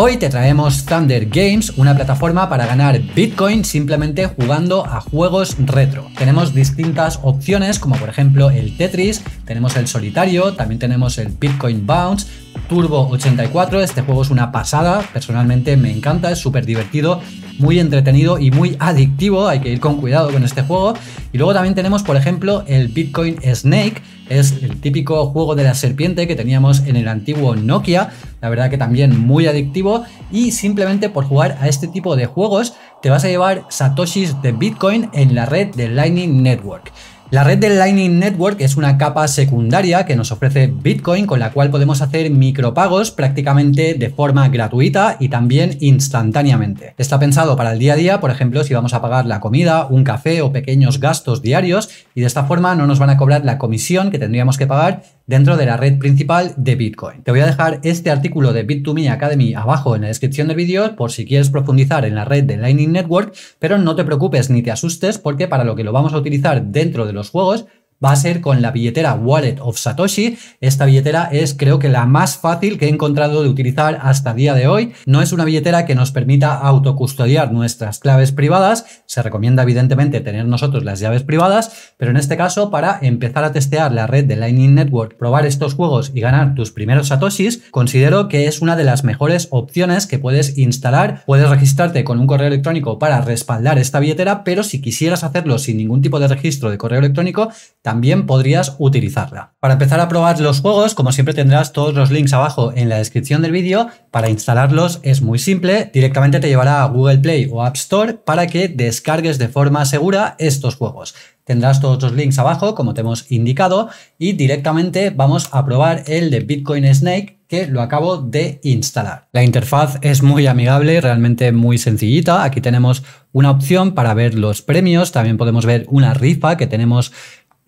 Hoy te traemos Thunder Games, una plataforma para ganar Bitcoin simplemente jugando a juegos retro. Tenemos distintas opciones como por ejemplo el Tetris, tenemos el solitario, también tenemos el Bitcoin Bounce, Turbo 84, este juego es una pasada, personalmente me encanta, es súper divertido, muy entretenido y muy adictivo, hay que ir con cuidado con este juego. Y luego también tenemos por ejemplo el Bitcoin Snake, es el típico juego de la serpiente que teníamos en el antiguo Nokia, la verdad que también muy adictivo y simplemente por jugar a este tipo de juegos te vas a llevar satoshis de Bitcoin en la red de Lightning Network. La red del Lightning Network es una capa secundaria que nos ofrece Bitcoin con la cual podemos hacer micropagos prácticamente de forma gratuita y también instantáneamente. Está pensado para el día a día, por ejemplo, si vamos a pagar la comida, un café o pequeños gastos diarios y de esta forma no nos van a cobrar la comisión que tendríamos que pagar dentro de la red principal de Bitcoin. Te voy a dejar este artículo de Bit2Me Academy abajo en la descripción del vídeo por si quieres profundizar en la red de Lightning Network, pero no te preocupes ni te asustes porque para lo que lo vamos a utilizar dentro de los juegos va a ser con la billetera Wallet of Satoshi. Esta billetera es creo que la más fácil que he encontrado de utilizar hasta día de hoy. No es una billetera que nos permita autocustodiar nuestras claves privadas. Se recomienda evidentemente tener nosotros las llaves privadas, pero en este caso para empezar a testear la red de Lightning Network, probar estos juegos y ganar tus primeros Satoshis, considero que es una de las mejores opciones que puedes instalar. Puedes registrarte con un correo electrónico para respaldar esta billetera, pero si quisieras hacerlo sin ningún tipo de registro de correo electrónico, también podrías utilizarla. Para empezar a probar los juegos, como siempre tendrás todos los links abajo en la descripción del vídeo. Para instalarlos es muy simple, directamente te llevará a Google Play o App Store para que descargues de forma segura estos juegos. Tendrás todos los links abajo, como te hemos indicado, y directamente vamos a probar el de Bitcoin Snake, que lo acabo de instalar. La interfaz es muy amigable, realmente muy sencillita. Aquí tenemos una opción para ver los premios, también podemos ver una rifa que tenemos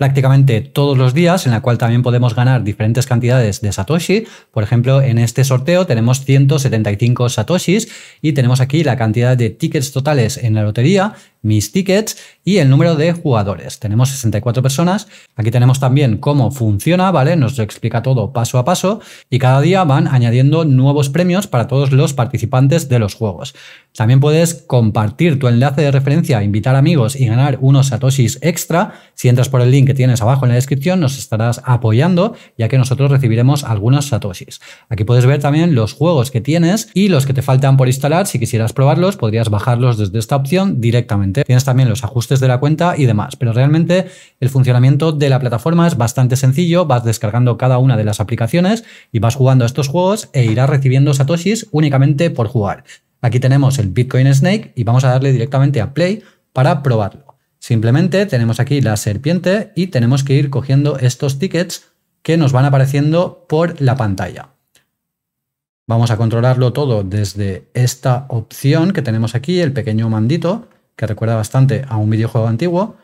prácticamente todos los días, en la cual también podemos ganar diferentes cantidades de Satoshi. Por ejemplo, en este sorteo tenemos 175 Satoshis y tenemos aquí la cantidad de tickets totales en la lotería mis tickets y el número de jugadores. Tenemos 64 personas. Aquí tenemos también cómo funciona, ¿vale? Nos lo explica todo paso a paso y cada día van añadiendo nuevos premios para todos los participantes de los juegos. También puedes compartir tu enlace de referencia, invitar amigos y ganar unos satoshis extra. Si entras por el link que tienes abajo en la descripción, nos estarás apoyando, ya que nosotros recibiremos algunos satoshis. Aquí puedes ver también los juegos que tienes y los que te faltan por instalar. Si quisieras probarlos, podrías bajarlos desde esta opción directamente. Tienes también los ajustes de la cuenta y demás, pero realmente el funcionamiento de la plataforma es bastante sencillo, vas descargando cada una de las aplicaciones y vas jugando a estos juegos e irás recibiendo satoshis únicamente por jugar. Aquí tenemos el Bitcoin Snake y vamos a darle directamente a Play para probarlo. Simplemente tenemos aquí la serpiente y tenemos que ir cogiendo estos tickets que nos van apareciendo por la pantalla. Vamos a controlarlo todo desde esta opción que tenemos aquí, el pequeño mandito que recuerda bastante a un videojuego antiguo.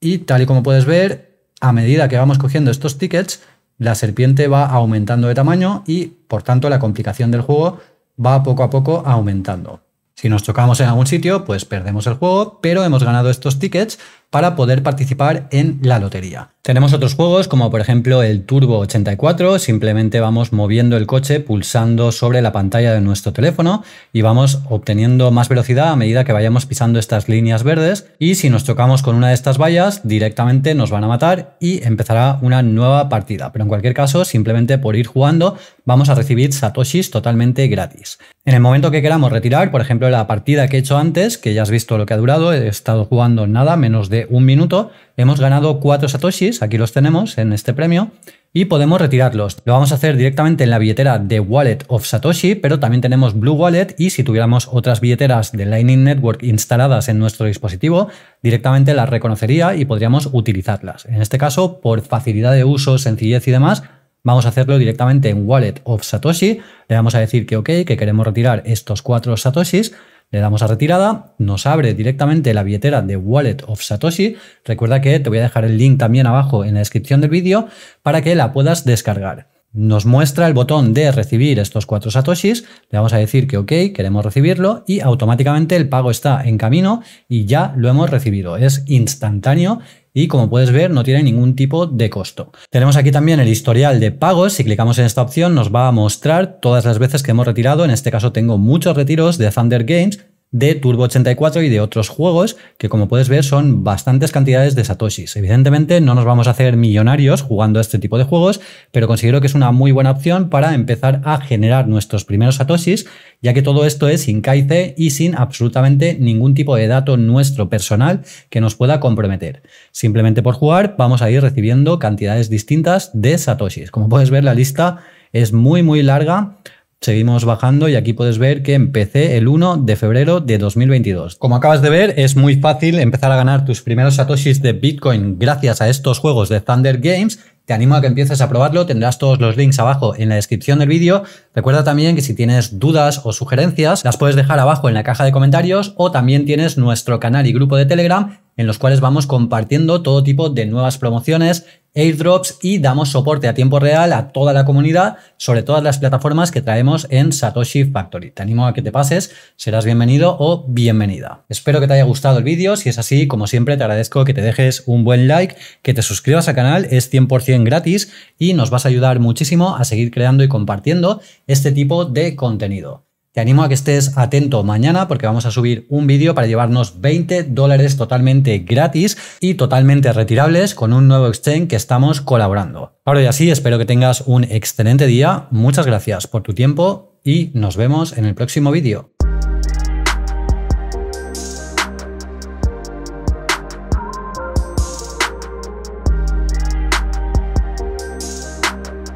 Y tal y como puedes ver, a medida que vamos cogiendo estos tickets, la serpiente va aumentando de tamaño y por tanto la complicación del juego va poco a poco aumentando. Si nos chocamos en algún sitio, pues perdemos el juego, pero hemos ganado estos tickets para poder participar en la lotería. Tenemos otros juegos como por ejemplo el Turbo 84, simplemente vamos moviendo el coche pulsando sobre la pantalla de nuestro teléfono y vamos obteniendo más velocidad a medida que vayamos pisando estas líneas verdes y si nos chocamos con una de estas vallas directamente nos van a matar y empezará una nueva partida, pero en cualquier caso simplemente por ir jugando vamos a recibir satoshis totalmente gratis. En el momento que queramos retirar, por ejemplo la partida que he hecho antes, que ya has visto lo que ha durado, he estado jugando nada, menos de un minuto, hemos ganado cuatro satoshis, aquí los tenemos en este premio, y podemos retirarlos. Lo vamos a hacer directamente en la billetera de Wallet of Satoshi, pero también tenemos Blue Wallet y si tuviéramos otras billeteras de Lightning Network instaladas en nuestro dispositivo, directamente las reconocería y podríamos utilizarlas. En este caso, por facilidad de uso, sencillez y demás, vamos a hacerlo directamente en Wallet of Satoshi. Le vamos a decir que ok, que queremos retirar estos cuatro satoshis le damos a retirada, nos abre directamente la billetera de Wallet of Satoshi. Recuerda que te voy a dejar el link también abajo en la descripción del vídeo para que la puedas descargar. Nos muestra el botón de recibir estos cuatro satoshis, le vamos a decir que ok, queremos recibirlo y automáticamente el pago está en camino y ya lo hemos recibido. Es instantáneo y como puedes ver no tiene ningún tipo de costo. Tenemos aquí también el historial de pagos, si clicamos en esta opción nos va a mostrar todas las veces que hemos retirado, en este caso tengo muchos retiros de Thunder Games de Turbo 84 y de otros juegos que como puedes ver son bastantes cantidades de satoshis. Evidentemente no nos vamos a hacer millonarios jugando este tipo de juegos, pero considero que es una muy buena opción para empezar a generar nuestros primeros satoshis, ya que todo esto es sin KIC y sin absolutamente ningún tipo de dato nuestro personal que nos pueda comprometer. Simplemente por jugar vamos a ir recibiendo cantidades distintas de satoshis. Como puedes ver la lista es muy muy larga Seguimos bajando y aquí puedes ver que empecé el 1 de febrero de 2022. Como acabas de ver, es muy fácil empezar a ganar tus primeros satoshis de Bitcoin gracias a estos juegos de Thunder Games. Te animo a que empieces a probarlo, tendrás todos los links abajo en la descripción del vídeo. Recuerda también que si tienes dudas o sugerencias, las puedes dejar abajo en la caja de comentarios o también tienes nuestro canal y grupo de Telegram en los cuales vamos compartiendo todo tipo de nuevas promociones, airdrops y damos soporte a tiempo real a toda la comunidad sobre todas las plataformas que traemos en Satoshi Factory. Te animo a que te pases, serás bienvenido o bienvenida. Espero que te haya gustado el vídeo, si es así, como siempre te agradezco que te dejes un buen like, que te suscribas al canal, es 100% gratis y nos vas a ayudar muchísimo a seguir creando y compartiendo este tipo de contenido. Te animo a que estés atento mañana porque vamos a subir un vídeo para llevarnos 20 dólares totalmente gratis y totalmente retirables con un nuevo exchange que estamos colaborando. Ahora y así, espero que tengas un excelente día. Muchas gracias por tu tiempo y nos vemos en el próximo vídeo.